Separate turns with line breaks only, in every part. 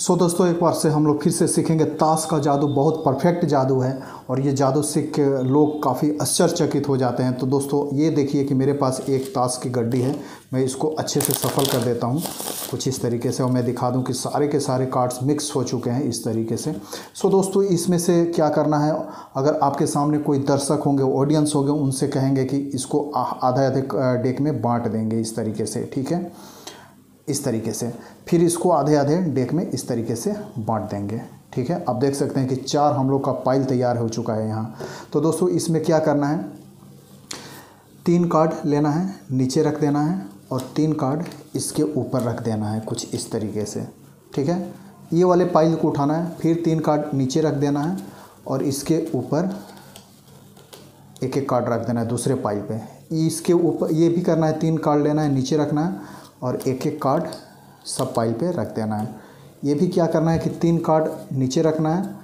सो दोस्तों, एक बार से हम लोग फिर से सीखेंगे। ताश का जादू बहुत परफेक्ट जादू है और ये जादू सीख के लोग काफ़ी आश्चर्यचकित हो जाते हैं। तो दोस्तों, ये देखिए कि मेरे पास एक ताश की गड्डी है। मैं इसको अच्छे से सफल कर देता हूँ। कुछ इस तरीके से और मैं दिखा दूँ कि सारे के सारे कार्ड्स मिक्स हो चुके हैं इस तरीके से। सो दोस्तों, इसमें से क्या करना है? अगर आपके सामने कोई दर्शक होंगे, ऑडियंस होंगे, उनसे कहेंगे कि इसको आधा आधे डेक में बाँट देंगे इस तरीके से, ठीक है? इस तरीके से। फिर इसको आधे आधे डेक में इस तरीके से बांट देंगे। ठीक है? अब देख सकते हैं कि चार हम लोग का पाइल तैयार हो चुका है यहाँ। तो दोस्तों, इसमें क्या करना है? तीन कार्ड लेना है, नीचे रख देना है और तीन कार्ड इसके ऊपर रख देना है कुछ इस तरीके से। ठीक है? ये वाले पाइल को उठाना है, फिर तीन कार्ड नीचे रख देना है और इसके ऊपर एक एक कार्ड रख देना है दूसरे पाइल पे। इसके ऊपर ये भी करना है, तीन कार्ड लेना है, नीचे रखना है और एक एक कार्ड सब पाइल पे रख देना है। ये भी क्या करना है कि तीन कार्ड नीचे रखना है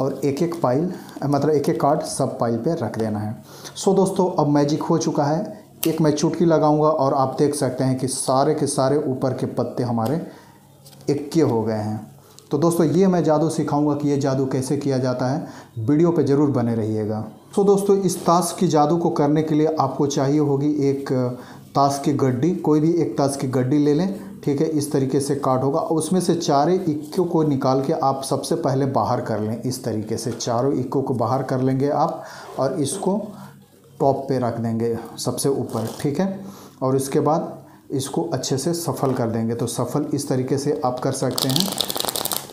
और एक एक पाइल मतलब एक एक कार्ड सब पाइल पे रख देना है। सो दोस्तों, अब मैजिक हो चुका है। एक मैं चुटकी लगाऊँगा और आप देख सकते हैं कि सारे के सारे ऊपर के पत्ते हमारे इक्के हो गए हैं। तो दोस्तों, ये मैं जादू सिखाऊँगा कि ये जादू कैसे किया जाता है। वीडियो पे ज़रूर बने रहिएगा। तो दोस्तों, इस ताश की जादू को करने के लिए आपको चाहिए होगी एक ताश की गड्डी, कोई भी एक ताश की गड्डी ले लें, ठीक है, इस तरीके से काट होगा। उसमें से चारे इक्कों को निकाल के आप सबसे पहले बाहर कर लें, इस तरीके से। चारों इक्कों को बाहर कर लेंगे आप और इसको टॉप पे रख देंगे सबसे ऊपर, ठीक है? और इसके बाद इसको अच्छे से सफल कर देंगे। तो सफल इस तरीके से आप कर सकते हैं।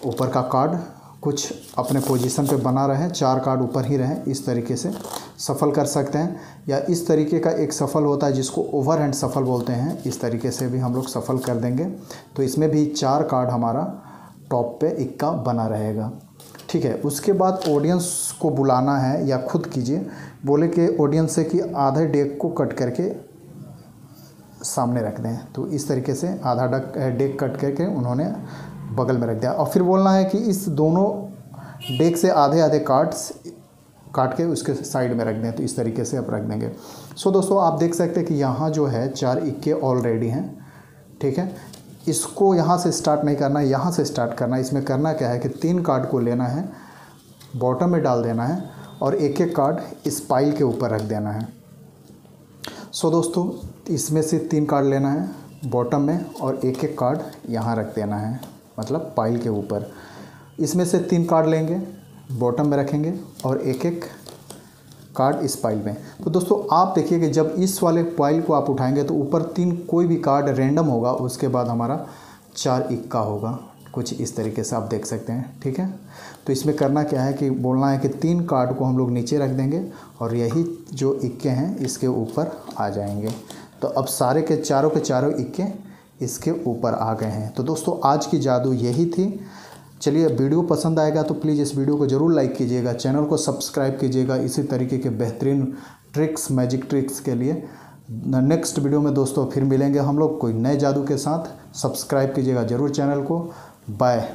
ऊपर का कार्ड कुछ अपने पोजीशन पे बना रहे, चार कार्ड ऊपर ही रहें, इस तरीके से। सफल कर सकते हैं, या इस तरीके का एक सफल होता है जिसको ओवर हैंड सफल बोलते हैं, इस तरीके से भी हम लोग सफल कर देंगे। तो इसमें भी चार कार्ड हमारा टॉप पे इक्का बना रहेगा। ठीक है, उसके बाद ऑडियंस को बुलाना है, या खुद कीजिए। बोले कि ऑडियंस से कि आधे डेक को कट करके सामने रख दें। तो इस तरीके से आधा डक डेक कट करके उन्होंने बगल में रख दिया। और फिर बोलना है कि इस दोनों डेक से आधे आधे कार्ड्स काट के उसके साइड में रख दें तो इस तरीके से आप रख देंगे। सो दोस्तों, आप देख सकते हैं कि यहाँ जो है, चार इक्के ऑलरेडी हैं, ठीक है? इसको यहाँ से स्टार्ट नहीं करना है यहाँ से स्टार्ट करना। है इसमें करना क्या है कि तीन कार्ड को लेना है बॉटम में डाल देना है, और एक एक कार्ड इस पाइल के ऊपर रख देना है। सो दोस्तों, इसमें से तीन कार्ड लेना है बॉटम में, और एक एक कार्ड यहाँ रख देना है मतलब पाइल के ऊपर। इसमें से तीन कार्ड लेंगे बॉटम में रखेंगे और एक एक कार्ड इस पाइल में। तो दोस्तों, आप देखिए कि जब इस वाले पाइल को आप उठाएँगे तो ऊपर तीन कोई भी कार्ड रेंडम होगा, उसके बाद हमारा चार इक्का होगा। कुछ इस तरीके से आप देख सकते हैं, ठीक है? तो इसमें करना क्या है कि बोलना है कि तीन कार्ड को हम लोग नीचे रख देंगे और यही जो इक्के हैं, इसके ऊपर आ जाएँगे। तो अब सारे के चारों के चारों इक्के इसके ऊपर आ गए हैं। तो दोस्तों, आज की जादू यही थी। चलिए, वीडियो पसंद आएगा तो प्लीज़ इस वीडियो को ज़रूर लाइक कीजिएगा चैनल को सब्सक्राइब कीजिएगा इसी तरीके के बेहतरीन ट्रिक्स मैजिक ट्रिक्स के लिए। नेक्स्ट वीडियो में दोस्तों फिर मिलेंगे हम लोग कोई नए जादू के साथ। सब्सक्राइब कीजिएगा ज़रूर चैनल को। बाय